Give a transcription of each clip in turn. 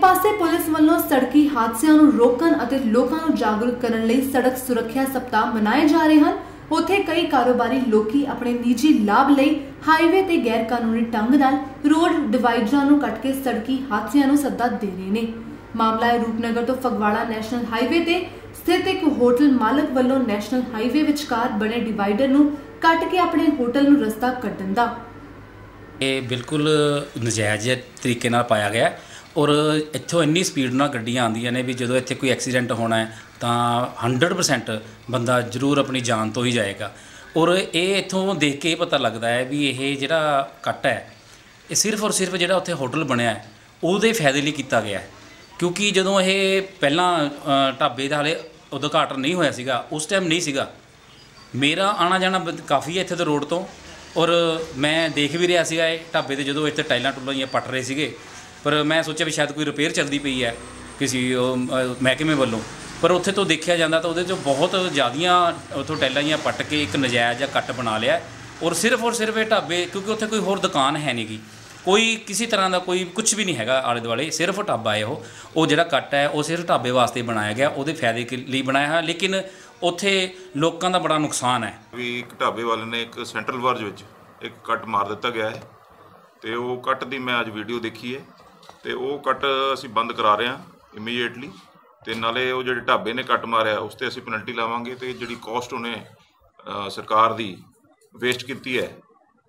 ਪਾਸੇ ਪੁਲਿਸ ਵੱਲੋਂ ਸੜਕੀ ਹਾਦਸਿਆਂ ਨੂੰ ਰੋਕਣ ਅਤੇ ਲੋਕਾਂ ਨੂੰ ਜਾਗਰੂਕ ਕਰਨ ਲਈ ਸੜਕ ਸੁਰੱਖਿਆ ਸਪਤਾਹ ਮਨਾਏ ਜਾ ਰਹੇ ਹਨ, ਉੱਥੇ ਕਈ ਕਾਰੋਬਾਰੀ ਲੋਕੀ ਆਪਣੇ ਨਿੱਜੀ ਲਾਭ ਲਈ ਹਾਈਵੇ ਤੇ ਗੈਰ ਕਾਨੂੰਨੀ ਢੰਗ ਨਾਲ ਰੋਡ ਡਿਵਾਈਡਰਾਂ ਨੂੰ ਕੱਟ ਕੇ ਸੜਕੀ ਹਾਦਸਿਆਂ ਨੂੰ ਸੱਦਾ ਦੇ ਰਹੇ ਨੇ। ਮਾਮਲਾ ਹੈ, ਰੂਪਨਗਰ ਤੋਂ ਫਗਵਾੜਾ ਨੈਸ਼ਨਲ ਹਾਈਵੇ ਤੇ ਸਥਿਤ ਇੱਕ ਹੋਟਲ ਮਾਲਕ ਵੱਲੋਂ ਨੈਸ਼ਨਲ ਹਾਈਵੇ ਵਿਚਕਾਰ ਬਣੇ ਡਿਵਾਈਡਰ ਨੂੰ ਕੱਟ ਕੇ ਆਪਣੇ ਹੋਟਲ ਨੂੰ ਰਸਤਾ ਕੱਢਣ ਦਾ। ਇਹ ਬਿਲਕੁਲ ਨਜਾਇਜ਼ ਤਰੀਕੇ ਨਾਲ ਪਾਇਆ ਗਿਆ ਔਰ ਇੱਥੋਂ ਇੰਨੀ ਸਪੀਡ ਨਾਲ ਗੱਡੀਆਂ ਆਉਂਦੀਆਂ ਨੇ ਵੀ ਜਦੋਂ ਇੱਥੇ ਕੋਈ ਐਕਸੀਡੈਂਟ ਹੋਣਾ ਹੈ, ਤਾਂ 100% ਬੰਦਾ ਜ਼ਰੂਰ ਆਪਣੀ ਜਾਨ ਤੋਂ ਹੀ ਜਾਏਗਾ। ਔਰ ਇਹ ਇੱਥੋਂ ਦੇਖ ਕੇ ਇਹ ਪਤਾ ਲੱਗਦਾ ਹੈ ਵੀ ਇਹ ਜਿਹੜਾ ਕੱਟ ਹੈ, ਇਹ ਸਿਰਫ ਔਰ ਸਿਰਫ ਜਿਹੜਾ ਉੱਥੇ ਹੋਟਲ ਬਣਿਆ ਹੈ, ਉਹਦੇ ਫਾਇਦੇ ਲਈ ਕੀਤਾ ਗਿਆ ਹੈ। ਕਿਉਂਕਿ ਜਦੋਂ ਇਹ ਪਹਿਲਾਂ ਢਾਬੇ ਦਾ ਹਲੇ ਉਦਘਾਟਨ ਨਹੀਂ ਹੋਇਆ ਸੀਗਾ, ਉਸ ਟਾਈਮ ਨਹੀਂ ਸੀਗਾ। ਮੇਰਾ ਆਣਾ ਜਾਣਾ ਬ- ਕਾਫੀ ਹੈ ਇੱਥੇ ਤੋਂ ਰੋਡ ਤੋਂ। ਔਰ ਮੈਂ ਦੇਖ ਵੀ ਰਿਹਾ ਸੀਗਾ ਇਹ ਢਾਬੇ ਤੇ ਜਦੋਂ ਇੱਥੇ ਟਾਈਲਾਂ ਟੁੱਲਾਂ ਜਿਹੀਆਂ ਪੱਟ ਰਹੇ ਸੀਗੇ ਪਰ ਮੈਂ ਸੋਚਿਆ ਵੀ ਸ਼ਾਇਦ ਕੋਈ ਰਿਪੇਅਰ ਚੱਲਦੀ ਪਈ ਹੈ ਕਿਸੇ ਮਹਿਕਮੇ ਵੱਲੋਂ। ਪਰ ਉੱਥੇ ਤੋਂ ਦੇਖਿਆ ਜਾਂਦਾ ਤਾਂ ਉਹਦੇ 'ਚੋਂ ਬਹੁਤ ਜ਼ਿਆਦੀਆਂ ਉੱਥੋਂ ਟੈਲਾਂ ਜਿਹੀਆਂ ਪੱਟ ਕੇ ਇੱਕ ਨਜਾਇਜ਼ ਜਾਂ ਕੱਟ ਬਣਾ ਲਿਆ। ਔਰ ਸਿਰਫ ਔਰ ਸਿਰਫ ਇਹ ਢਾਬੇ, ਕਿਉਂਕਿ ਉੱਥੇ ਕੋਈ ਹੋਰ ਦੁਕਾਨ ਹੈ ਨਹੀਂਗੀ ਕੋਈ ਕਿਸੇ ਤਰ੍ਹਾਂ ਦਾ ਕੋਈ ਕੁਝ ਵੀ ਨਹੀਂ ਹੈਗਾ ਆਲੇ ਦੁਆਲੇ ਸਿਰਫ ਢਾਬਾ ਹੈ ਉਹ। ਉਹ ਜਿਹੜਾ ਕੱਟ ਹੈ, ਉਹ ਸਿਰਫ ਢਾਬੇ ਵਾਸਤੇ ਬਣਾਇਆ ਗਿਆ, ਉਹਦੇ ਫਾਇਦੇ ਕੇ ਲਈ ਬਣਾਇਆ ਹੈ ਲੇਕਿਨ ਉੱਥੇ ਲੋਕਾਂ ਦਾ ਬੜਾ ਨੁਕਸਾਨ ਹੈ। ਵੀ ਇੱਕ ਢਾਬੇ ਵਾਲੇ ਨੇ ਇੱਕ ਸੈਂਟਰਲ ਵਰਜ ਵਿੱਚ ਇੱਕ ਕੱਟ ਮਾਰ ਦਿੱਤਾ ਗਿਆ ਹੈ। ਤੇ ਉਹ ਕੱਟ ਦੀ ਮੈਂ ਅੱਜ ਵੀਡੀਓ ਦੇਖੀ ਹੈ। ਤੇ ਉਹ ਕੱਟ ਅਸੀਂ ਬੰਦ ਕਰਾ ਰਹੇ ਹਾਂ ਇਮੀਡੀਏਟਲੀ ਤੇ ਨਾਲੇ ਉਹ ਜਿਹੜੇ ਢਾਬੇ ਨੇ ਕੱਟ ਮਾਰਿਆ, ਉਸ ਤੇ ਅਸੀਂ ਪੈਨਲਟੀ ਲਾਵਾਂਗੇ ਤੇ ਜਿਹੜੀ ਕਾਸਟ ਉਹਨੇ ਸਰਕਾਰ ਦੀ ਵੇਸਟ ਕੀਤੀ ਹੈ,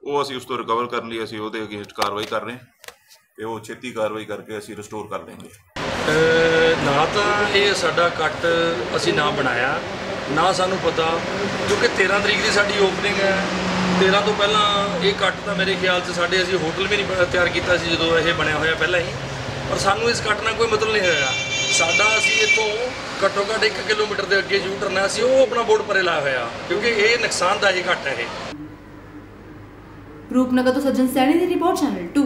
ਉਹ ਅਸੀਂ ਉਸ ਤੋਂ ਰਿਕਵਰ ਕਰਨ ਲਈ ਅਸੀਂ ਉਹਦੇ ਅਗੇਂਸਟ ਕਾਰਵਾਈ ਕਰ ਰਹੇ ਹਾਂ ਤੇ ਉਹ ਛੇਤੀ ਕਾਰਵਾਈ ਕਰਕੇ ਅਸੀਂ ਰਿਸਟੋਰ ਕਰ ਦੇਵਾਂਗੇ ਨਾ ਤਾਂ ਇਹ ਸਾਡਾ ਕੱਟ ਅਸੀਂ ਨਾ ਬਣਾਇਆ, ਨਾ ਸਾਨੂੰ ਪਤਾ, ਕਿਉਂਕਿ 13 ਤਰੀਕ ਦੀ ਸਾਡੀ ਓਪਨਿੰਗ ਹੈ। 13 ਤੋਂ ਪਹਿਲਾਂ ਇਹ ਕੱਟ ਤਾਂ ਮੇਰੇ ਖਿਆਲ 'ਚ ਸਾਡੇ ਅਸੀਂ ਹੋਟਲ ਵੀ ਨਹੀਂ ਤਿਆਰ ਕੀਤਾ ਸੀ ਜਦੋਂ ਇਹ ਬਣਿਆ ਹੋਇਆ ਪਹਿਲਾਂ ਹੀ। ਪਰ ਸਾਨੂੰ ਇਸ ਕੱਟ ਨਾਲ ਕੋਈ ਮਤਲਬ ਨਹੀਂ ਹੋਇਆ। ਸਾਡਾ ਅਸੀਂ ਇੱਥੋਂ ਘੱਟੋ ਘੱਟ 1 ਕਿਲੋਮੀਟਰ ਦੇ ਅੱਗੇ ਯੂ ਟਰਨ ਅਸੀਂ ਉਹ ਆਪਣਾ ਬੋਰਡ ਪਰੇ ਲਾਇਆ ਹੋਇਆ, ਕਿਉਂਕਿ ਇਹ ਨੁਕਸਾਨਦਾਇਕ ਕੱਟ ਹੈ ਇਹ। ਰੂਪਨਗਰ ਤੋਂ ਸੱਜਣ ਸੈਣੀ ਦੀ ਰਿਪੋਰਟ ਚੈਨਲ 2